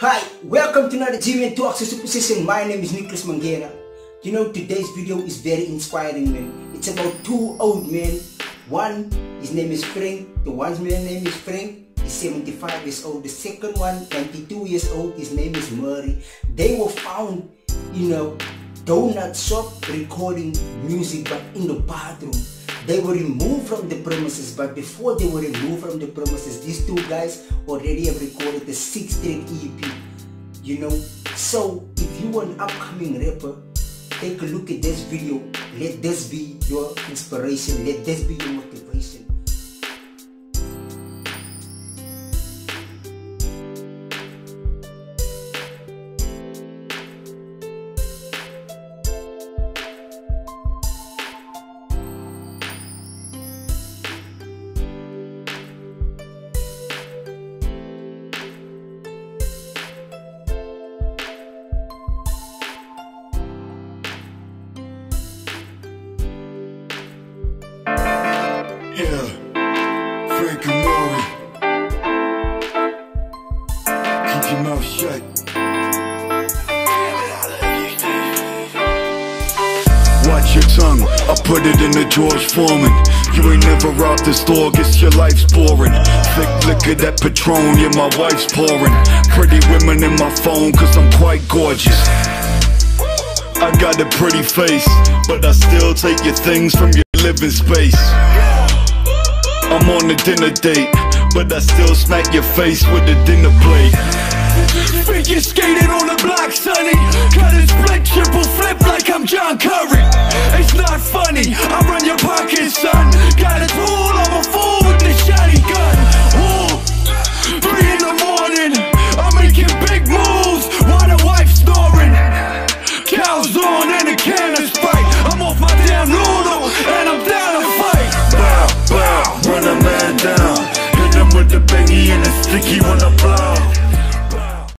Hi, welcome to another GMN Talks Superstition. My name is Nicholas Mangera. You know, today's video is very inspiring, man. It's about two old men. One, his name is Frank. The one's name is Frank. He's 75 years old. The second one, 22 years old. His name is Maury. They were found, in a donut shop recording music, but in the bathroom. They were removed from the premises, but before they were removed from the premises, these two guys already have recorded the six-track EP. You know, so if you are an upcoming rapper, take a look at this video. Let this be your inspiration. Let this be your Frank and. Watch your tongue, I put it in the George Foreman. You ain't never robbed the store, guess your life's boring. Thick liquor, that Patron, yeah, my wife's pouring. Pretty women in my phone, cause I'm quite gorgeous. I got a pretty face, but I still take your things from your living space. I'm on a dinner date, but I still smack your face with a dinner plate.